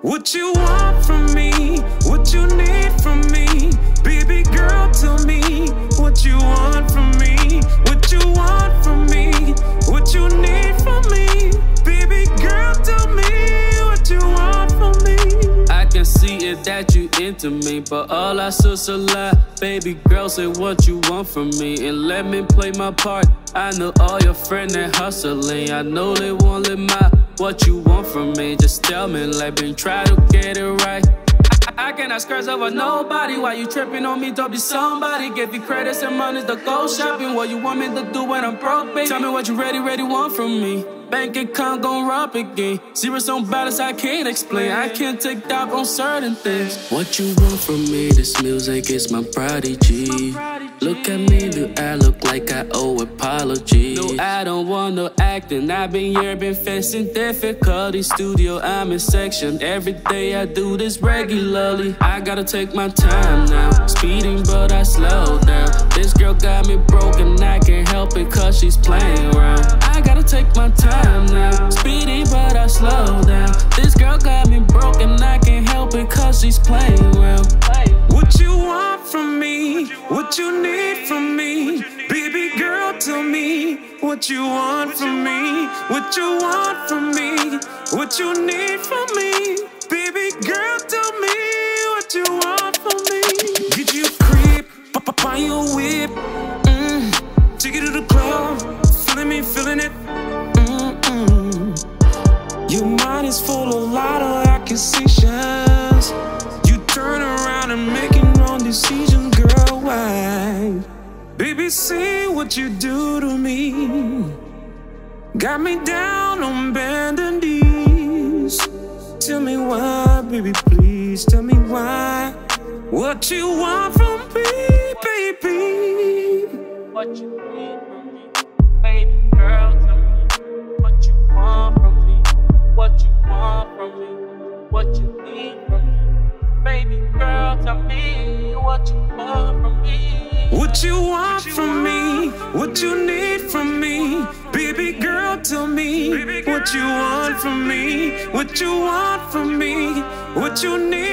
What you want from me? That you into me, but all I said's a lie. Baby girl, say what you want from me and let me play my part. I know all your friends that hustling. I know they won't let my what you want from me. Just tell me, let me try to get it right. I, I cannot scratch over nobody. Why you tripping on me? Don't be somebody. Give you credits and money to go shopping. What you want me to do when I'm broke, baby? Tell me what you ready, ready want from me. Bank account gon' rob again. Serious on battles I can't explain. I can't take that on certain things. What you want from me? This music is my prodigy. Look at me, do I look like I owe apology? No, I don't want no acting. I've been here, been facing difficulty. Studio, I'm in section. Every day I do this regularly. I gotta take my time now. Speeding, but I slow down. This girl got me broken. I can't help it cause she's playing around. I gotta take my time now. Speeding, but I slow down. This girl got me broken. I can't help it cause she's playing around. What you want from me? What you need from me? Baby girl, tell me what you want from me. What you want from me? What you need from me? Baby girl, feeling it. Mm-mm. Your mind is full of lot of accusations. You turn around and making wrong decisions, girl. Why? Baby, see what you do to me. Got me down on bending knees. Tell me why, baby, please. Tell me why. What you want from me, baby? What you need What you want from me? What you need from me? Baby girl, tell me what you want from me. What you want from me? What you need